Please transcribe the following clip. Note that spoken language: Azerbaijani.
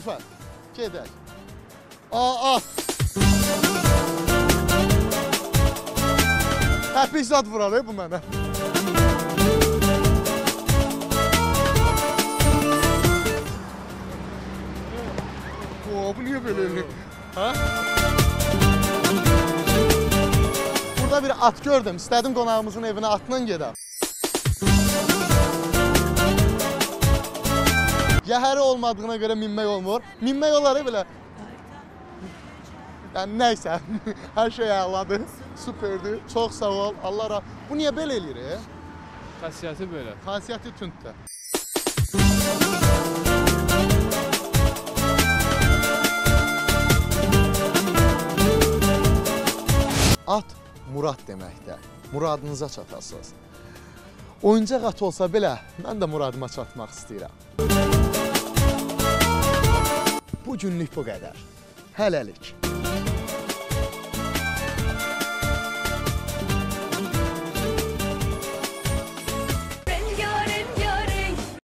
Rüfət, gedək. Aa, at. Həpik zad vurar bu mənə. Oo, bu niyə belə eləyir? Hə? Burada bir at gördüm. İstədim qonağımızın evinə atla gedəm. Yəhəri olmadığına görə minmək olmur. Minmək olar belə. Yəni nəysə, hər şey əladır. Superdir. Çox sağ ol. Allah ra. Bu niyə belə eləyir? E? Xasiyyəti belə. Xasiyyəti tündür. At Murad deməkdir. Muradınıza çatasınız. Oyuncaq at olsa belə, mən də muradıma çatmaq istəyirəm. Bu günlük bu qədər. Hələlik.